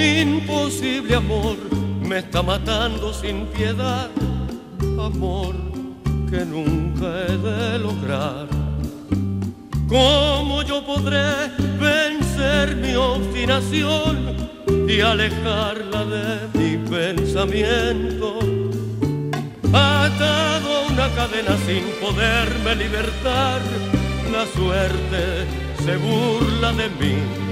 imposible amor me está matando sin piedad, amor que nunca he de lograr. ¿Cómo yo podré vencer mi obstinación y alejarla de mi pensamiento? Atado a una cadena sin poderme libertar, la suerte se burla de mí.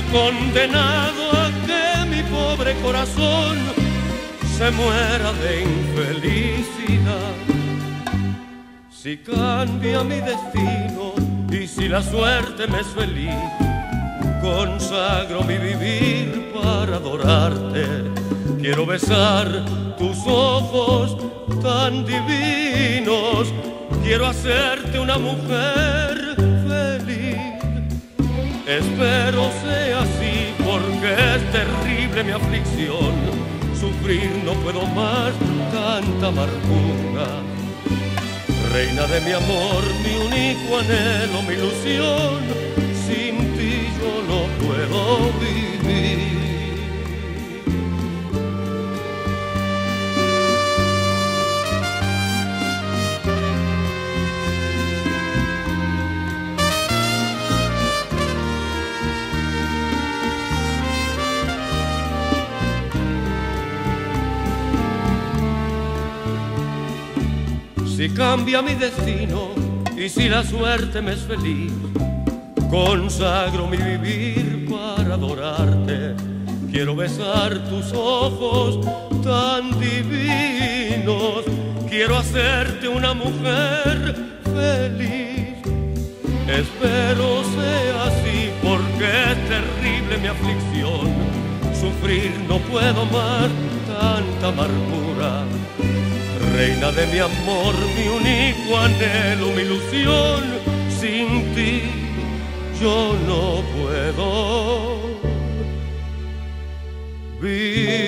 Condenado a que mi pobre corazón se muera de infelicidad. Si cambia mi destino y si la suerte me es feliz, consagro mi vivir para adorarte. Quiero besar tus ojos tan divinos, quiero hacerte una mujer. Espero sea así porque es terrible mi aflicción. Sufrir no puedo más tanta amargura. Reina de mi amor, mi único anhelo, mi ilusión, sin ti yo no puedo vivir. Si cambia mi destino y si la suerte me es feliz, consagro mi vivir para adorarte. Quiero besar tus ojos tan divinos, quiero hacerte una mujer feliz. Espero sea así porque es terrible mi aflicción. Sufrir no puedo más tanta amargura reina de mi amor, mi único anhelo, mi ilusión, sin ti yo no puedo vivir.